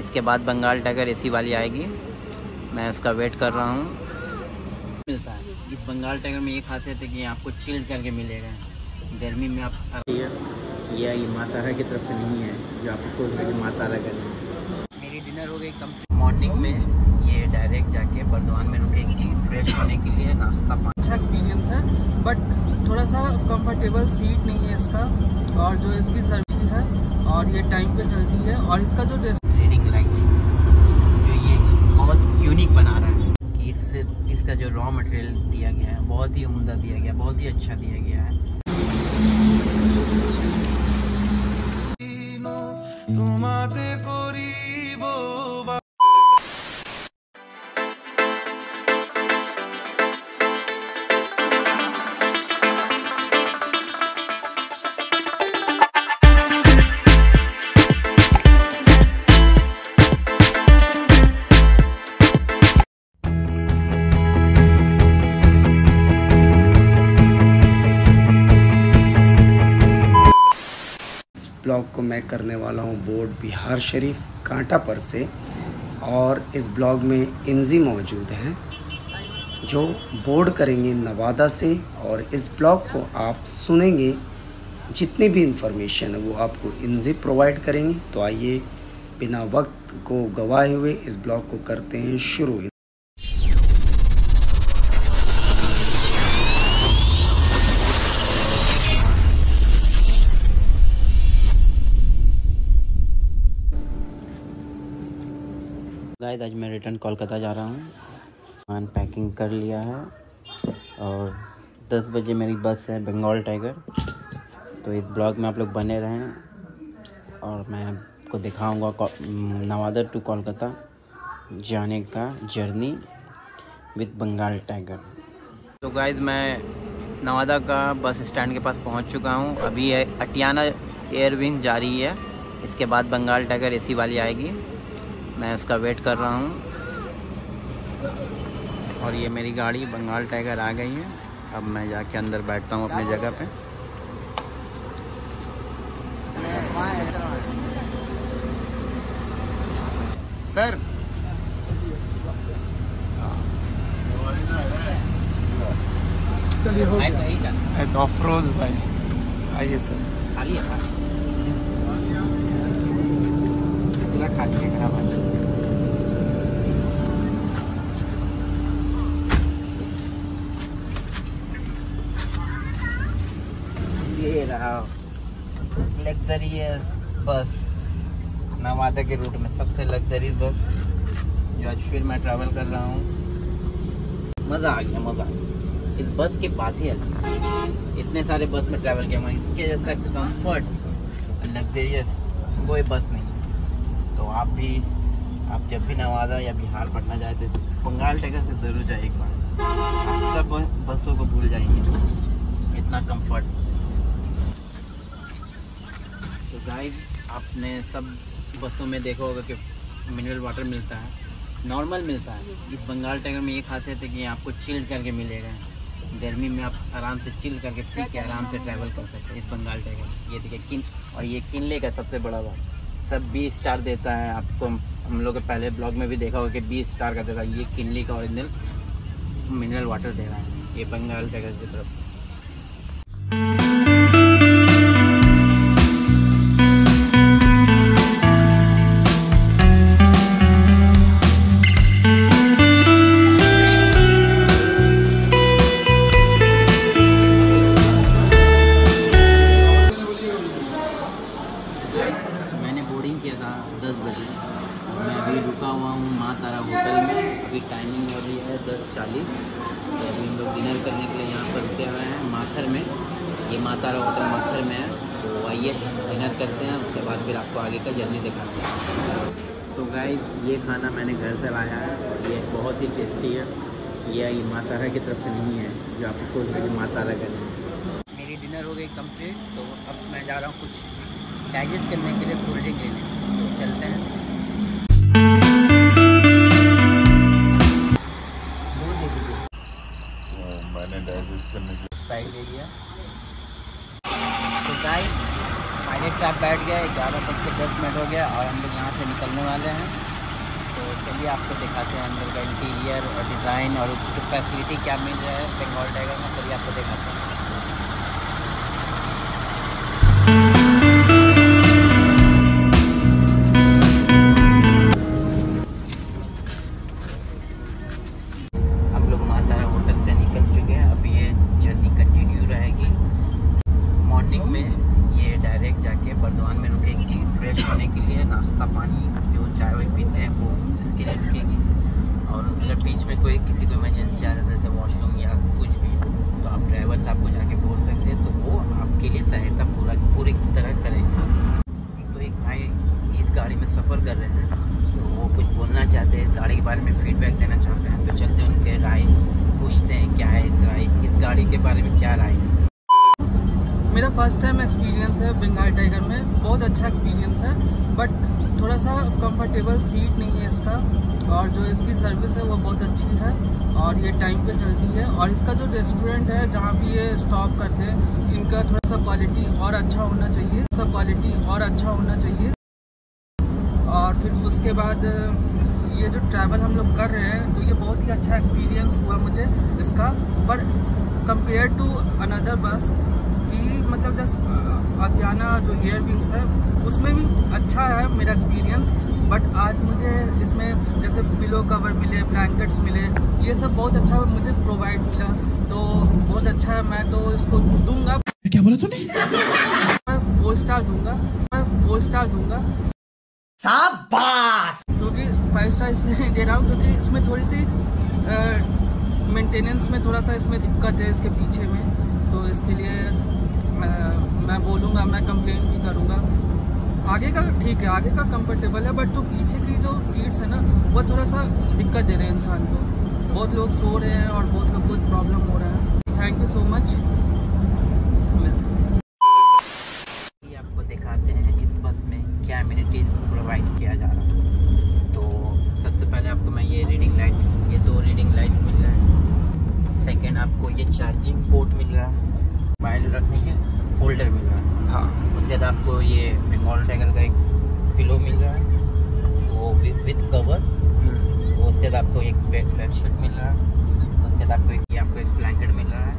इसके बाद Bengal tiger AC वाली आएगी। मैं उसका वेट कर रहा हूँ। मिलता है। इस बंगाल टाइगर में ये खासियत है कि आपको चिल्ड करके मिलेगा। गर्मी में आप ये ये मातारा की तरफ़ से नहीं है, जो आपको सोच रहे कि मातारा करें मेरी डिनर हो गई कंप्लीट मॉर्निंग में ये डायरेक्ट जाके बर्दवान में रुकेगी फ्रेश होने के लिए नाश्ता अच्छा एक्सपीरियंस है बट थोड़ा सा कंफर्टेबल सीट नहीं है इसका। और जो इसकी सर्विस है, और ये टाइम पे चलती है, और इसका जो रीडिंग लाइट जो ये बहुत यूनिक बना रहा है कि इससे इसका जो रॉ मटेरियल दिया गया है, बहुत ही उम्दा दिया गया, बहुत ही अच्छा दिया गया है। तुम्हारे ब्लॉग को मैं करने वाला हूँ बोर्ड बिहार शरीफ कांटा पर से और इस ब्लॉग में इंजी मौजूद हैं, जो बोर्ड करेंगे नवादा से और इस ब्लॉग को आप सुनेंगे, जितनी भी इंफॉर्मेशन है वो आपको इंजी प्रोवाइड करेंगे। तो आइए, बिना वक्त को गवाए हुए इस ब्लॉग को करते हैं शुरू। गाइस आज मैं रिटर्न कोलकाता जा रहा हूँ। सामान पैकिंग कर लिया है। और 10 बजे मेरी बस है बंगाल टाइगर तो इस ब्लॉग में आप लोग बने रहें। और मैं आपको दिखाऊँगा नवादा टू कोलकाता जाने का जर्नी विद बंगाल टाइगर तो गाइज़ मैं नवादा का बस स्टैंड के पास पहुँच चुका हूँ। अभी अटियाना एयरविंग जा रही है। इसके बाद बंगाल टाइगर एसी वाली आएगी। मैं उसका वेट कर रहा हूँ। और ये मेरी गाड़ी बंगाल टाइगर आ गई है। अब मैं जाके अंदर बैठता हूँ अपनी जगह पे। सर। तो अफरोज भाई। आइए सर। खाली है पूरा खाली रहा लग्जरियस बस नवादा के रूट में सबसे लग्जरियस बस जो आज फिर मैं ट्रैवल कर रहा हूँ। मज़ा आ गया, मज़ा। इस बस की बात ही अलग। इतने सारे बस में ट्रैवल किया मैं इसके जैसा कंफर्ट लग्जरियस कोई बस नहीं। तो आप भी, आप जब भी नवादा या बिहार, पटना जाए तो बंगाल टाइगर से ज़रूर जाए एक बार। आप सब बसों को भूल जाएँगे इतना कंफर्ट तो गाइस आपने सब बसों में देखा होगा कि मिनरल वाटर मिलता है। नॉर्मल मिलता है। इस बंगाल टाइगर में ये खासियत है कि आपको चिल करके मिलेगा। गर्मी में आप आराम से चिल करके पी के आराम से ट्रैवल कर सकते हैं इस बंगाल टाइगर ये देखिए, किन और ये किनले का सबसे बड़ा बात। सब बी स्टार देता है। आपको हम लोग के पहले ब्लॉग में भी देखा होगा कि बी स्टार का देता है ये किन्नी का ओरिजिनल मिनरल वाटर दे रहा है। ये बंगाल टाइगर की तरफ़। किया था दस बजे। मैं अभी रुका हुआ हूँ माँ तारा होटल में। अभी टाइमिंग हो रही है दस चालीस। तो अभी हम लोग डिनर करने के लिए यहाँ पर रुके हुए हैं माथर में। ये माँ तारा होटल माथर में है। तो आइए डिनर करते हैं, उसके बाद फिर आपको आगे का जर्नी दिखाते हैं। तो गाइस ये खाना मैंने घर से लाया है और ये बहुत ही टेस्टी है। ये ये माँ तारा की तरफ़ से नहीं है, जो आपको सोच रहे कि माँ तारा का मेरी डिनर हो गई कंप्लीट तो अब मैं जा रहा हूँ कुछ डाइजेस्ट करने के लिए कोल्ड ड्रिंक लेने तो चलते हैं। मैंने डाइजेस्ट करने के स्प्राइट ले लिया। तो गाइस पायलट साहब बैठ गए ग्यारह बज के दस मिनट हो गया और हम लोग यहाँ से निकलने वाले हैं। तो चलिए आपको दिखाते हैं अंदर का इंटीरियर और डिज़ाइन और उसकी फैसिलिटी क्या मिल रहा है। बंगाल टाइगर में चलिए आपको दिखाते हैं। फ़र्स्ट टाइम एक्सपीरियंस है बंगाल टाइगर में। बहुत अच्छा एक्सपीरियंस है बट थोड़ा सा कंफर्टेबल सीट नहीं है इसका। और जो इसकी सर्विस है, वो बहुत अच्छी है और ये टाइम पे चलती है। और इसका जो रेस्टोरेंट है, जहाँ भी ये स्टॉप करते हैं, इनका थोड़ा सा क्वालिटी और अच्छा होना चाहिए। सब क्वालिटी और अच्छा होना चाहिए। और फिर उसके बाद, ये जो ट्रैवल हम लोग कर रहे हैं तो ये बहुत ही अच्छा एक्सपीरियंस हुआ मुझे इसका। पर कंपेयर टू अनदर बस कि मतलब जस्ट अतियाना जो एयर विंग्स है उसमें भी अच्छा है मेरा एक्सपीरियंस बट आज मुझे इसमें जैसे पिलो कवर मिले ब्लैंकेट्स मिले ये सब बहुत अच्छा मुझे प्रोवाइड मिला। तो बहुत अच्छा है मैं तो इसको दूँगा। क्या बोला तूने? मैं फोर स्टार दूँगा मैं फोर स्टार दूँगा। क्योंकि फाइव स्टार इसलिए दे रहा हूँ क्योंकि इसमें थोड़ी सी मेंटेनेंस में थोड़ा सा इसमें दिक्कत है इसके पीछे में। तो इसके लिए मैं, मैं बोलूँगा मैं कंप्लेन भी करूँगा। आगे का ठीक है आगे का कंफर्टेबल है बट जो पीछे की जो सीट्स है ना वो थोड़ा सा दिक्कत दे रहे हैं इंसान को। बहुत लोग सो रहे हैं और बहुत लोग को प्रॉब्लम हो रहा है। थैंक यू सो मच ये आपको दिखाते हैं इस बस में क्या अम्यूनिटीज़ प्रोवाइड किया जा रहा है तो सबसे पहले आपको मैं ये रीडिंग लाइट्स ये दो रीडिंग लाइट्स मिल रहा है सेकंड आपको ये चार्जिंग पोर्ट मिल रहा है मोबाइल रखने के होल्डर मिल रहा है हाँ उसके बाद आपको ये बंगाल टाइगर का एक पिलो मिल रहा है। वो विथ कवर वो उसके बाद आपको एक बेड बेडशीट मिल रहा है। उसके बाद आपको एक ये आपको एक ब्लैंकेट मिल रहा है।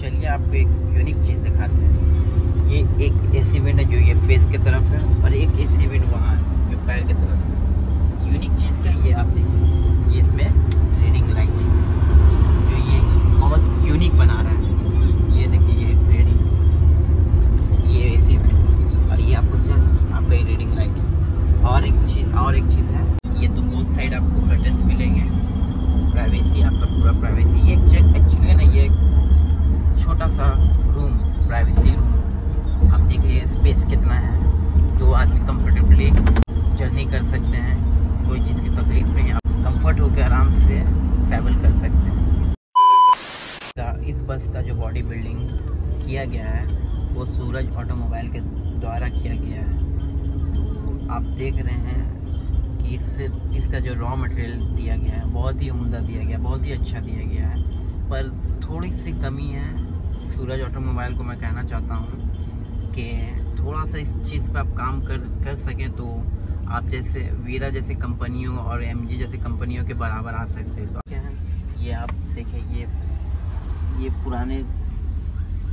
चलिए आपको एक यूनिक चीज़ दिखाते हैं। ये एक एसी विंड है जो ये फेस की तरफ़ है और एक एसी विंड वहाँ है जो पैर की तरफ़ है यूनिक चीज़ क्या है ये आप देखिए ये इसमें रीडिंग लाइट जो ये बहुत यूनिक बना रहा है ये देखिए ये रीडिंग ये एसी विंड और ये आपको जस्ट आपका ये रीडिंग लाइट और एक चीज़ और एक चीज़ है ये तो बोथ साइड आपको कर्टन्स मिलेंगे प्राइवेसी आपका पूरा प्राइवेसी ये एक्चुअली है ना ये एक छोटा सा रूम प्राइवेसी रूम आप देख लीजिए स्पेस कितना है दो आदमी कंफर्टेबली जर्नी कर सकते हैं कोई चीज़ की तकलीफ़ नहीं है आप कंफर्ट होकर आराम से ट्रैवल कर सकते हैं का- इस बस का जो बॉडी बिल्डिंग किया गया है, वो सूरज ऑटोमोबाइल के द्वारा किया गया है। तो आप देख रहे हैं कि इससे, इसका जो रॉ मटेरियल दिया गया है, बहुत ही उम्दा दिया गया, बहुत ही अच्छा दिया गया है। पर थोड़ी सी कमी है सूरज ऑटोमोबाइल को मैं कहना चाहता हूँ कि थोड़ा सा इस चीज़ पर आप काम कर कर सकें तो आप जैसे वीरा जैसे कंपनियों और एम जैसे कंपनियों के बराबर आ सकते हैं। तो क्या है, ये आप देखिए, ये ये पुराने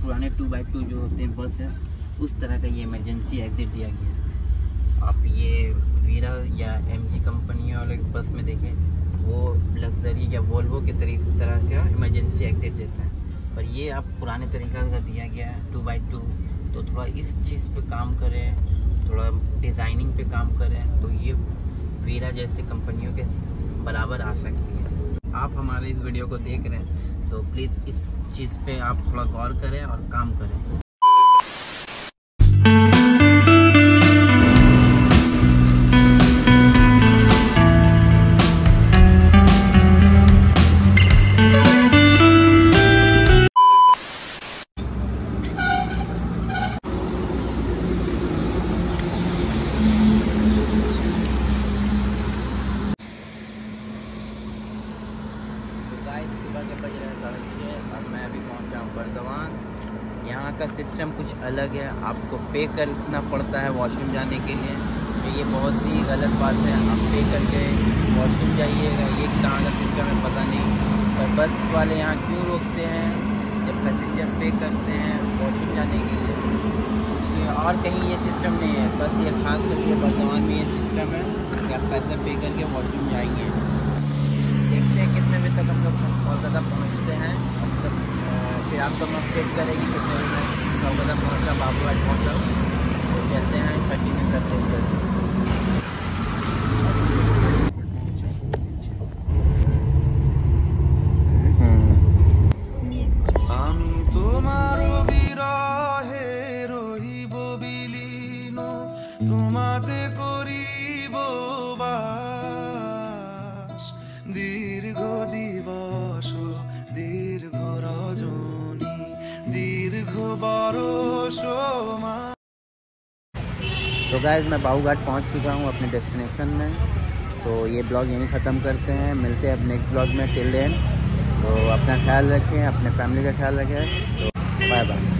पुराने टू बाई टू जो होते हैं बसेस उस तरह का ये इमरजेंसी एग्जिट दिया गया है। आप ये वीरा या एम कंपनी वाले बस में देखें, वो लग्जरी या वोल्वो के तरी, तरह का इमरजेंसी एग्जिट देता है। पर ये आप पुराने तरीका का दिया गया है टू बाई टू तो थोड़ा इस चीज़ पे काम करें, थोड़ा डिज़ाइनिंग पे काम करें तो ये वीरा जैसे कंपनियों के बराबर आ सकती है। आप हमारे इस वीडियो को देख रहे हैं तो प्लीज़ इस चीज़ पे आप थोड़ा गौर करें और काम करें। बर्दवान। यहाँ का सिस्टम कुछ अलग है। आपको पे करना पड़ता है वॉशरूम जाने के लिए। तो ये बहुत ही गलत बात है। आप पे करके वॉशरूम जाइएगा। ये कहाँ का सिस्टम है पता नहीं। पर बस वाले यहाँ क्यों रोकते हैं? जब पैसेंजर पे करते हैं वॉशरूम जाने के लिए। और कहीं ये सिस्टम नहीं है। बस ये खास करके बर्दवान में ये सिस्टम है कि आप पैसे पे करके वॉशरूम जाएँगे देखते हैं कितने बजे तक हम लोग कोलकाता पहुँचते हैं। अब तक फिर आपको हम अपडेट करेंगे कितने मैं कोलकाता पहुँचा बाबूघाट पहुँचा। तो चलते हैं कंटिन्यू करते हैं तो गाइज़ मैं घाट पहुँच चुका हूँ अपने डेस्टिनेशन में। तो ये ब्लॉग यहीं ख़त्म करते हैं। मिलते हैं अब नेक्स्ट ब्लॉग में। टिल देन तो अपना ख्याल रखें, अपने फैमिली का ख्याल रखें। तो बाय बाय